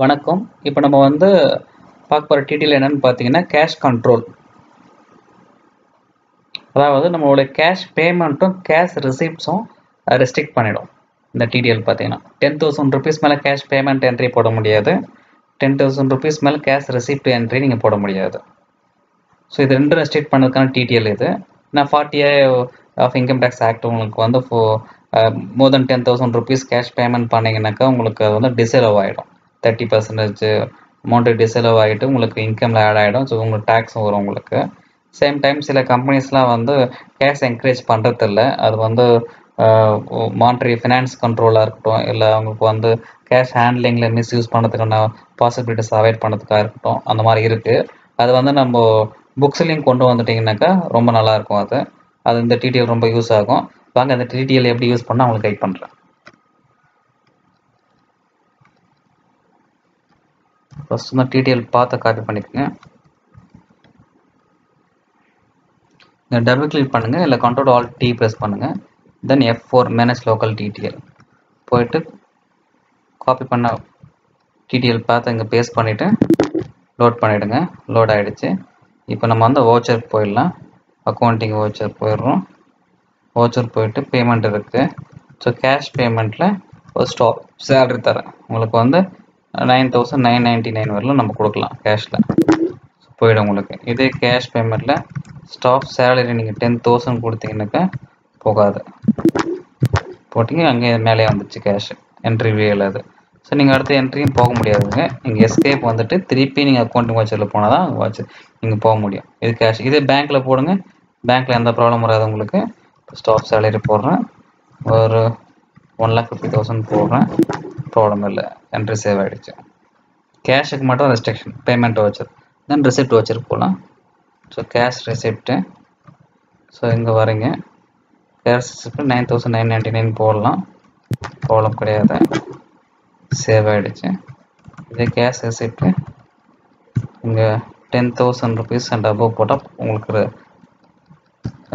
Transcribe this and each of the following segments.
வணக்கம். இப்போ நம்ம வந்து பார்க்க போகிற டீட்டெயில் என்னென்னு பார்த்தீங்கன்னா கேஷ் கண்ட்ரோல் அதாவது நம்மளுடைய கேஷ் பேமெண்ட்டும் கேஷ் ரிசிப்ட்ஸும் ரெஸ்ட்ரிக்ட் பண்ணிடும். இந்த டிடிஎல் பார்த்தீங்கன்னா. டென் தௌசண்ட் ருபீஸ் மேலே கேஷ் பேமெண்ட் என்ட்ரி போட முடியாது. டென் தௌசண்ட் ருபீஸ் மேலே கேஷ் ரெசிப்ட் என்ட்ரி நீங்கள் போட முடியாது. ஸோ இது ரெண்டும் ரெஸ்ட்ரிக்ட் பண்ணதுக்கான டிடிஎல் இது. நான் forty of income tax act உங்களுக்கு வந்து for more than ten thousand rupees cash payment பண்ணிங்கனாக்கா உங்களுக்கு அது வந்து டிசலவ் ஆகிடும் தேர்ட்டி பர்சன்டேஜ் அமௌண்ட்டு டிசலவ் ஆகிட்டு உங்களுக்கு இன்கமில் ஆட் ஆகிடும் ஸோ உங்களுக்கு டேக்ஸும் வரும் உங்களுக்கு. சேம் டைம் சில கம்பெனிஸ்லாம் வந்து கேஷ் என்கரேஜ் பண்ணுறதில்ல அது வந்து மானிட்டரி ஃபினான்ஸ் கண்ட்ரோலாக இருக்கட்டும் இல்லை அவங்களுக்கு வந்து கேஷ் ஹேண்ட்லிங்கில் மிஸ்யூஸ் பண்ணுறதுக்கான பாசிபிலிட்டிஸ் அவாய்ட் பண்ணுறதுக்காக இருக்கட்டும் அந்த மாதிரி இருக்குது அது வந்து நம்ம புக்ஸ்லையும் கொண்டு வந்துட்டிங்கனாக்கா ரொம்ப நல்லாயிருக்கும் அது. அது இந்த டிடிஎல் ரொம்ப யூஸ் ஆகும். வாங்க அந்த டிடிஎல் எப்படி யூஸ் பண்ணால் அவங்களுக்கு கைட் பண்ணுறேன் ஃபஸ்ட் வந்து டிடிஎல் பார்த்து காப்பி பண்ணிக்கோங்க. இந்த டபுள் கிளிக் பண்ணுங்கள் இல்லை கண்ட்ரோல் ஆல் டி ப்ரெஸ் பண்ணுங்கள் then F four manage local TDL போயிட்டு காப்பி பண்ண டிடிஎல் பார்த்து இங்கே பேஸ்ட் பண்ணிவிட்டு லோட் பண்ணிவிடுங்க லோட் ஆகிடுச்சு இப்போ நம்ம வந்து ஓச்சர் போயிடலாம். அக்கௌண்டிங் ஓச்சர் போயிடுறோம். ஓச்சர் போயிட்டு பேமெண்ட் இருக்குது ஸோ கேஷ் பேமெண்ட்டில் ஒரு ஸ்டாப் சேலரி தரேன். உங்களுக்கு வந்து nine thousand nine ninety nine வரலும் நம்ம கொடுக்கலாம் கேஷில் போயிடும் உங்களுக்கு. இதே கேஷ் பேமெண்ட்டில் ஸ்டாஃப் சேலரி நீங்கள் டென் தௌசண்ட் கொடுத்தீங்கன்னாக்கா போகாது. போட்டிங்க அங்கே மேலே வந்துச்சு கேஷ் என்ட்ரி வியூவில் அது. ஸோ நீங்கள் அடுத்த என்ட்ரியும் போக முடியாதுங்க. நீங்கள் எஸ்கேப் வந்துட்டு திருப்பி நீங்கள் அக்கௌண்ட்டிங் வாட்சரில் போனால் தான் வாட்ச் நீங்கள் போக முடியும். இது கேஷ் இதே பேங்க்கில் போடுங்க. பேங்க்கில் எந்த ப்ராப்ளம் வராது உங்களுக்கு. ஸ்டாஃப் சேலரி போடுறேன். ஒரு ஒன் லேக் ஃபிஃப்டி தௌசண்ட் போடுறேன். ப்ராப்ளம் இல்லை என்ட்ரி சேவ் ஆகிடுச்சு கேஷுக்கு மட்டும் restriction payment voucher then receipt வச்சுட்டு போகலாம். ஸோ கேஷ் ரிசிப்ட்டு ஸோ இங்கே வரீங்க. Cash receipt nine thousand nine ninety nine போடலாம். ப்ராப்ளம் கிடையாது. சேவ் ஆகிடுச்சு இதே கேஷ் ரெசிப்ட்டு இங்கே ten thousand rupees and above போட்டால் உங்களுக்கு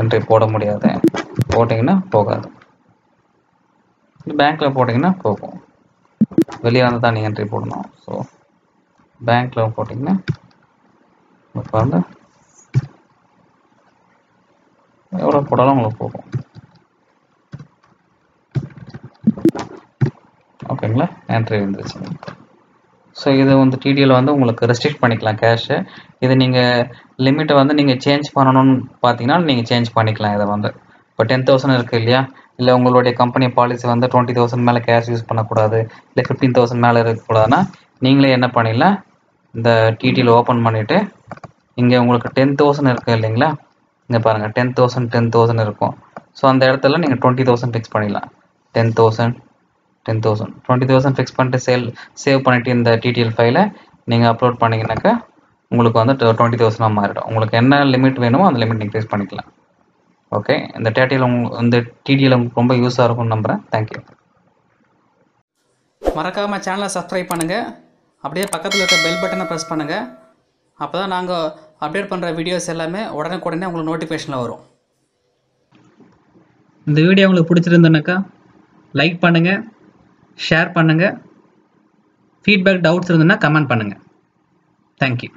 என்ட்ரி போட முடியாது. போட்டிங்கன்னா போகாது. பேங்க்கில் போட்டிங்கன்னா போகும். வெளியே வந்து தான் நீங்கள் என்ட்ரி போடணும். ஸோ பேங்க்கில் போட்டிங்கன்னா இப்போ வந்து எவ்வளோ போட்டாலும் உங்களுக்கு போகும். ஓகேங்களா என்ட்ரி வந்துருச்சு. ஸோ இது வந்து டிடியில் வந்து உங்களுக்கு ரெஸ்ட்ரிக்ட் பண்ணிக்கலாம் கேஷு இது நீங்கள் லிமிட்டை வந்து நீங்கள் சேஞ்ச் பண்ணணும்னு பார்த்தீங்கன்னா நீங்கள் சேஞ்ச் பண்ணிக்கலாம் இதை வந்து. இப்போ டென் தௌசண்ட் இருக்குது இல்லையா? இல்லை உங்களுடைய கம்பெனி பாலிசி வந்து டுவெண்ட்டி தௌசண்ட் மேலே கேஷ் யூஸ் பண்ணக்கூடாது இல்லை ஃபிஃப்டீன் தௌசண்ட் மேலே இருக்கக்கூடாதுன்னா நீங்களே என்ன பண்ணிடலாம்? இந்த டிடியில் ஓப்பன் பண்ணிவிட்டு இங்கே உங்களுக்கு டென் தௌசண்ட் இருக்குது இல்லைங்களா? இங்கே பாருங்கள் டென் தௌசண்ட் டென் தௌசண்ட் இருக்கும். ஸோ அந்த இடத்துல நீங்கள் டுவெண்ட்டி தௌசண்ட் ஃபிக்ஸ் பண்ணிடலாம். Ten thousand ten thousand twenty thousand fix பண்ணிட்டு சேல் சேவ் பண்ணிவிட்டு இந்த டிடிஎல் ஃபைலை நீங்கள் அப்லோட் பண்ணிங்கனாக்கா உங்களுக்கு வந்து டுவெண்ட்டி தௌசண்டாக மாறிடும். உங்களுக்கு என்ன லிமிட் வேணுமோ அந்த லிமிட் நீங்கள் பண்ணிக்கலாம். ஓகே இந்த டேட்டியில் உங்க இந்த டிடிஎல் உங்களுக்கு ரொம்ப யூஸாக இருக்கும்னு நம்புகிறேன் தேங்க்யூ மறக்காமல் சேனலை சப்ஸ்கிரைப் பண்ணுங்கள் அப்படியே பக்கத்தில் இருக்க பெல் பட்டனை ப்ரெஸ் பண்ணுங்கள் அப்போ தான் நாங்கள் அப்டேட் பண்ணுற வீடியோஸ் எல்லாமே உடனுக்குடனே உங்களுக்கு நோட்டிஃபிகேஷனில் வரும். இந்த வீடியோ உங்களுக்கு பிடிச்சிருந்தனாக்கா லைக் பண்ணுங்கள் ஷேர் பண்ணுங்கள் ஃபீட்பேக் டவுட்ஸ் இருந்ததுன்னா கமெண்ட் பண்ணுங்கள் தேங்க்யூ